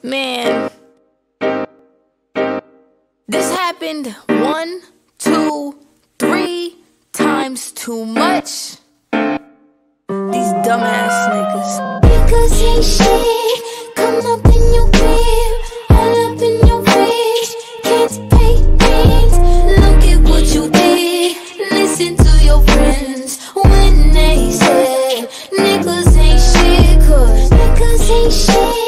Man, this happened one, two, three times too much. These dumbass niggas. Niggas ain't shit. Come up in your crib, all up in your face. Can't pay rent. Look at what you did. Listen to your friends when they say niggas ain't shit. Cause niggas ain't shit.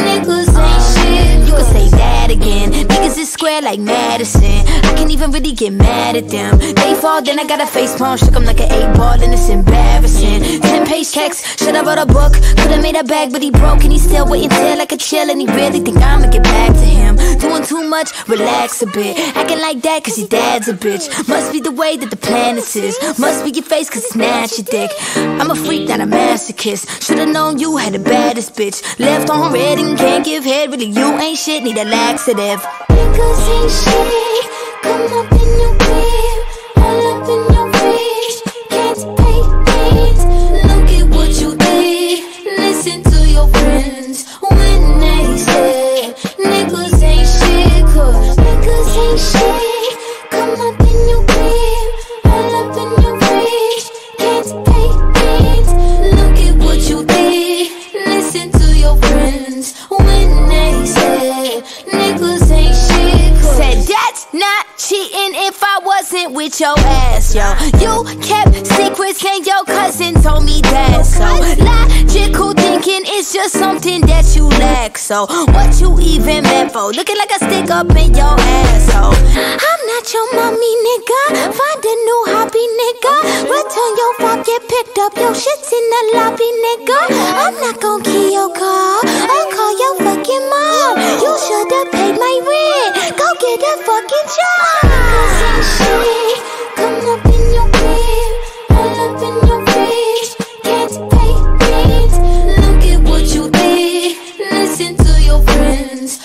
square like Madison. I can't even really get mad at them. They fall, then I got a face palm, shook 'em like an eight ball, and it's embarrassing. Ten page checks, should I wrote a book? Could've made a bag, but he broke, and he still waiting till like a chill, and he really think I'ma get back to him. Doing too much, relax a bit. Acting like that, cause your dad's a bitch. Must be the way that the planets is. Must be your face, cause it's snatch your dick. I'm a freak, not a masochist. Should've known you had the baddest bitch. Left on red and can't give head, really, you ain't shit, need a laxative. Niggas ain't shit. Come up in your crib, all up in your face. Can't pay rent. Look at what you did. Listen to your friends when they say niggas ain't shit. Said that's not cheating if I wasn't with your ass, yo. You kept secrets and your cousin told me that. So logical thinking is just something that you lack. So what you even meant for? Looking like a stick up in your asshole. I'm not your mommy, nigga. Find a new hobby, nigga. Return your phone, get picked up. Your shit's in the lobby, nigga. I'm not gonna key your car. I'll call your Listen to your friends